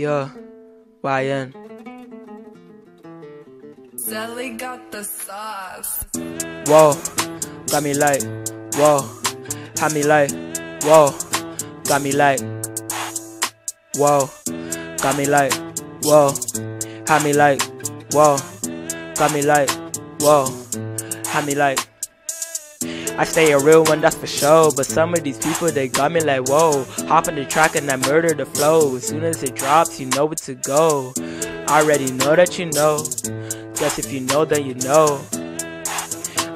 Yeah, YN. Sally got the sauce. Whoa, got me like, whoa, had me like, whoa, got me like, whoa, got me like, whoa, had me like, whoa, got me like, whoa, had me like. I stay a real one, that's for sure. But some of these people, they got me like, whoa. Hop on the track and I murder the flow. As soon as it drops, you know where to go. I already know that you know. Guess if you know, then you know.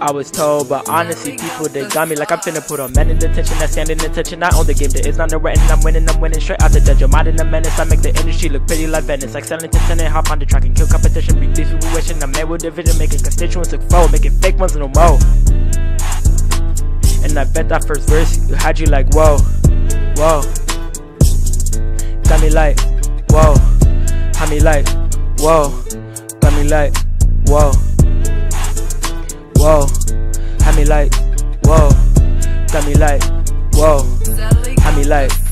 I was told, but honestly, people they got me like I'm finna put on men in detention. I stand in attention. I own the game, there is written. I'm winning, I'm winning straight out the dungeon. Minding the menace, I make the industry look pretty like Venice. Like selling to tenant, hop on the track and kill competition. Big beef, we wishing. I'm made with division, making constituents look foe, making fake ones no more. And I bet that first verse you had you like, whoa, whoa. Got me like, whoa. Had me like, whoa. Got me like, whoa. Whoa. Had me like, whoa. Got me like, whoa. Had me like.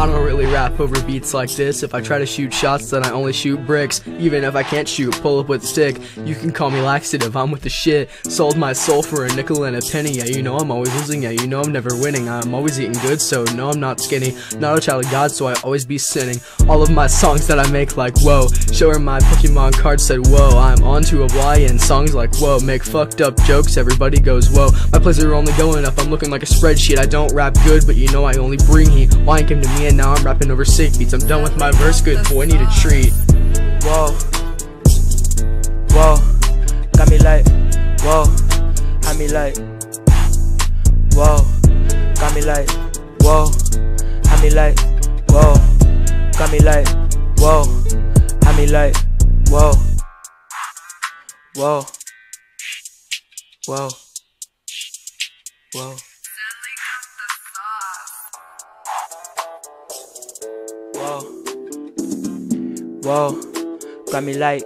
I don't really rap over beats like this. If I try to shoot shots, then I only shoot bricks. Even if I can't shoot, pull up with stick. You can call me laxative, I'm with the shit. Sold my soul for a nickel and a penny. Yeah, you know I'm always losing. Yeah, you know I'm never winning. I'm always eating good, so no, I'm not skinny. Not a child of God, so I always be sinning. All of my songs that I make, like whoa. Show her my Pokemon card said whoa. I'm onto and songs like whoa. Make fucked up jokes, everybody goes whoa. My plays are only going up, I'm looking like a spreadsheet. I don't rap good, but you know I only bring heat. Wine came to me and now I'm rapping over sick beats. I'm done with my verse, good boy, need a treat. whoa. Whoa. Got me like, whoa. Had me like, whoa. Got me like, whoa. Had me like, whoa. Got me like, whoa. Had me like, whoa. Whoa. Whoa. Whoa. Whoa. Whoa. Got me like,